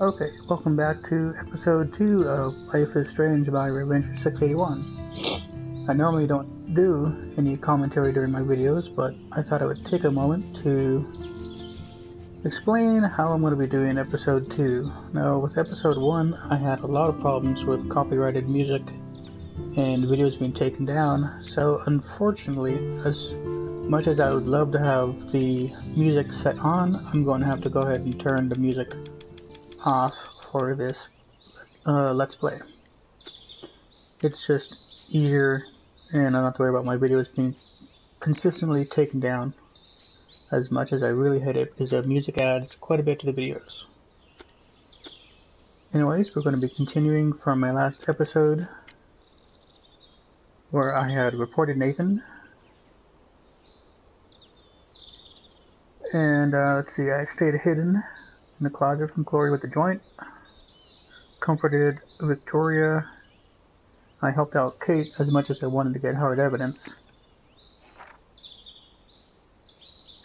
Okay, welcome back to episode 2 of Life is Strange by Revenger681. I normally don't do any commentary during my videos, but I thought I would take a moment to explain how I'm going to be doing episode 2. Now, with episode 1, I had a lot of problems with copyrighted music and videos being taken down, so unfortunately, as much as I would love to have the music set on, I'm going to have to go ahead and turn the music off for this uh, Let's Play. It's just easier, and I don't have to worry about my videos being consistently taken down as much as I really hate it because the music adds quite a bit to the videos. Anyways, we're going to be continuing from my last episode where I had reported Nathan. And uh, let's see, I stayed hidden in the closet from Chloe with the joint. Comforted Victoria. I helped out Kate as much as I wanted to get hard evidence.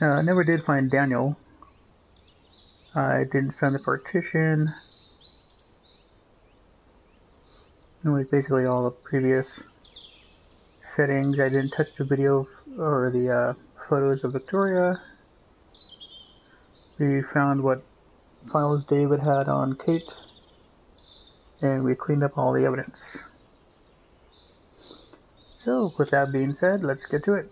Uh, I never did find Daniel. I didn't send the partition. It was basically all the previous settings. I didn't touch the video or the uh, photos of Victoria. We found what files David had on Kate, and we cleaned up all the evidence. So, with that being said, let's get to it.